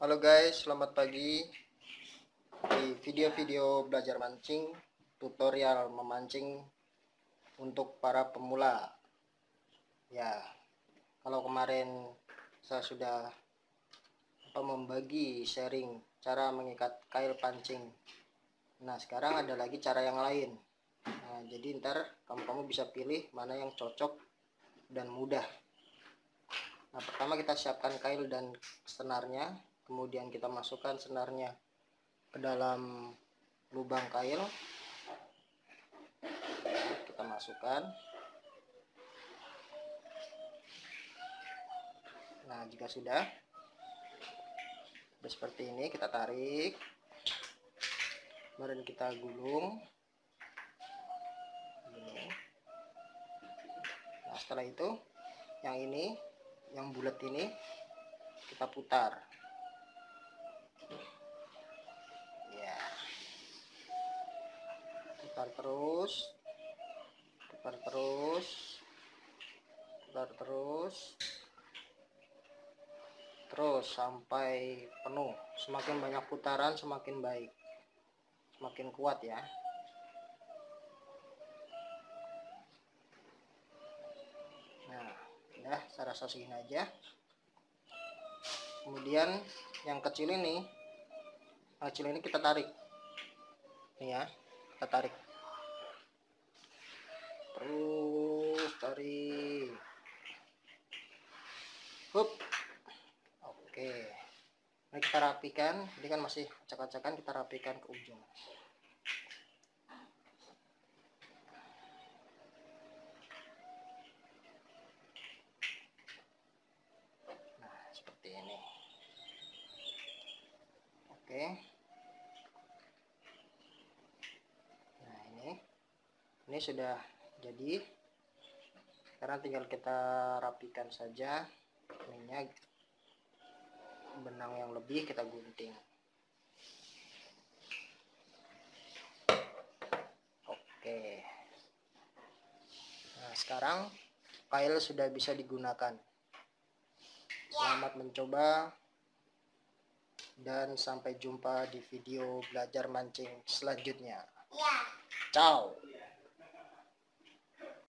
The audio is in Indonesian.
Halo guys, selamat pagi. Di video-video belajar mancing, tutorial memancing untuk para pemula. Ya, kalau kemarin saya sudah apa membagi sharing cara mengikat kail pancing. Nah, sekarang ada lagi cara yang lain. Nah, jadi ntar kamu-kamu bisa pilih mana yang cocok dan mudah. Nah, pertama kita siapkan kail dan senarnya, kemudian kita masukkan senarnya ke dalam lubang kail. Kita masukkan. Nah, jika sudah sudah seperti ini, kita tarik. Kemudian kita gulung. Gulung. Nah, setelah itu yang ini yang bulat ini kita putar ya putar terus. Putar terus. Putar terus. Terus sampai penuh. Semakin banyak putaran semakin baik. Semakin kuat ya. Ya saya rasa segini aja. Kemudian yang kecil ini kecil ini kita tarik. Ini ya kita tarik terus tarik Hup. oke. Ini kita rapikan. Ini kan masih acak-acakan kita rapikan ke ujung. Oke. Nah ini. Ini sudah jadi sekarang tinggal kita rapikan saja minyak benang yang lebih kita gunting oke nah sekarang kail sudah bisa digunakan selamat mencoba dan sampai jumpa di video belajar mancing selanjutnya. Ya. Ciao.